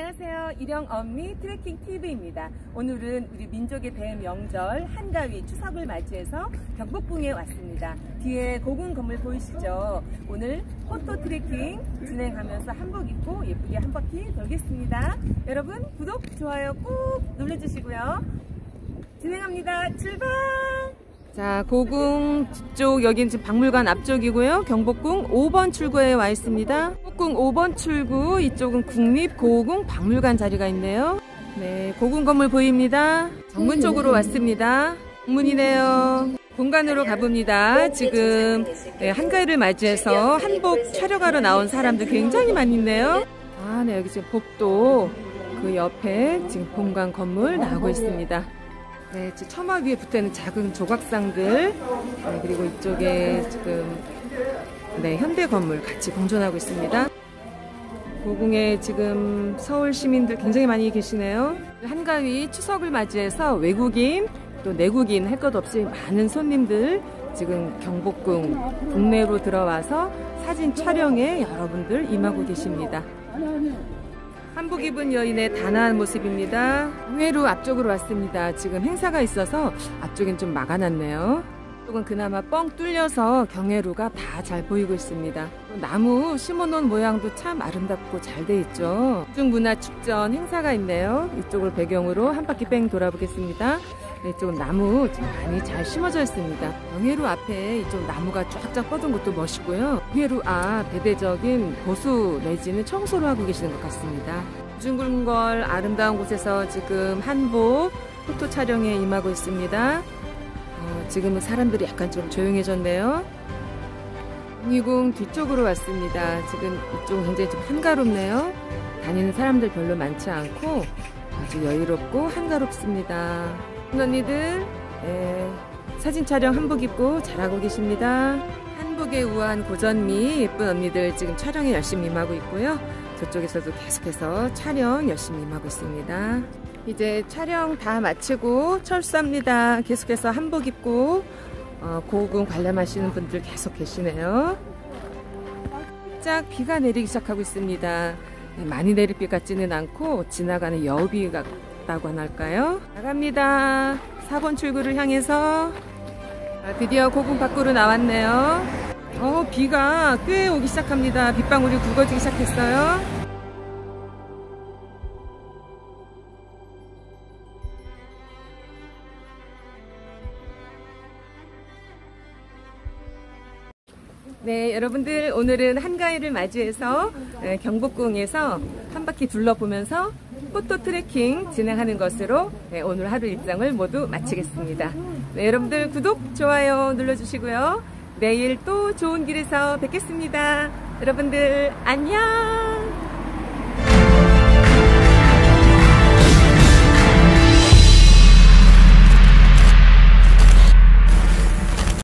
안녕하세요. 일영 엄니 트레킹 TV입니다. 오늘은 우리 민족의 대명절 한가위 추석을 맞이해서 경복궁에 왔습니다. 뒤에 고궁 건물 보이시죠? 오늘 포토 트레킹 진행하면서 한복 입고 예쁘게 한 바퀴 돌겠습니다. 여러분 구독, 좋아요 꾹 눌러주시고요. 진행합니다. 출발! 자, 고궁 뒤쪽, 여기는 지금 박물관 앞쪽이고요. 경복궁 5번 출구에 와 있습니다. 경복궁 5번 출구, 이쪽은 국립고궁 박물관 자리가 있네요. 네, 고궁 건물 보입니다. 정문 쪽으로 왔습니다. 정문이네요. 공간으로 가봅니다. 지금 네, 한가위를 맞이해서 한복 촬영하러 나온 사람들 굉장히 많이 있네요. 아, 네, 여기 지금 복도 그 옆에 지금 본관 건물 나오고 있습니다. 네, 처마 위에 붙어있는 작은 조각상들 네, 그리고 이쪽에 지금 네, 현대 건물 같이 공존하고 있습니다. 고궁에 지금 서울 시민들 굉장히 많이 계시네요. 한가위 추석을 맞이해서 외국인 또 내국인 할 것 없이 많은 손님들 지금 경복궁 국내로 들어와서 사진 촬영에 여러분들 임하고 계십니다. 한복 입은 여인의 단아한 모습입니다. 회로 앞쪽으로 왔습니다. 지금 행사가 있어서 앞쪽엔 좀 막아놨네요. 이쪽은 그나마 뻥 뚫려서 경회로가 다 잘 보이고 있습니다. 나무 심어놓은 모양도 참 아름답고 잘 돼 있죠. 중문화축전 행사가 있네요. 이쪽을 배경으로 한 바퀴 뺑 돌아보겠습니다. 네, 이쪽은 나무 많이 잘 심어져 있습니다. 경회로 앞에 이쪽 나무가 쫙쫙 뻗은 것도 멋있고요. 경회로 앞 대대적인 보수 내지는 청소를 하고 계시는 것 같습니다. 중굴걸 아름다운 곳에서 지금 한복 포토 촬영에 임하고 있습니다. 어, 지금은 사람들이 약간 좀 조용해졌네요. 미궁 뒤쪽으로 왔습니다. 지금 이쪽은 굉장히 좀 한가롭네요. 다니는 사람들 별로 많지 않고 아주 여유롭고 한가롭습니다. 언니들 예, 사진 촬영 한복 입고 잘하고 계십니다. 한복에 우아한 고전미 예쁜 언니들 지금 촬영에 열심히 임하고 있고요. 저쪽에서도 계속해서 촬영 열심히 임하고 있습니다. 이제 촬영 다 마치고 철수합니다. 계속해서 한복 입고 어, 고궁 관람하시는 분들 계속 계시네요. 살짝 비가 내리기 시작하고 있습니다. 네, 많이 내릴 비 같지는 않고 지나가는 여비 같다고 할까요? 나갑니다. 4번 출구를 향해서 아, 드디어 고궁 밖으로 나왔네요. 어, 비가 꽤 오기 시작합니다. 빗방울이 굵어지기 시작했어요. 네, 여러분들 오늘은 한가위를 맞이해서 네, 경복궁에서 한 바퀴 둘러보면서 포토 트레킹 진행하는 것으로 네, 오늘 하루 일정을 모두 마치겠습니다. 네, 여러분들 구독, 좋아요 눌러주시고요. 내일 또 좋은 길에서 뵙겠습니다. 여러분들 안녕!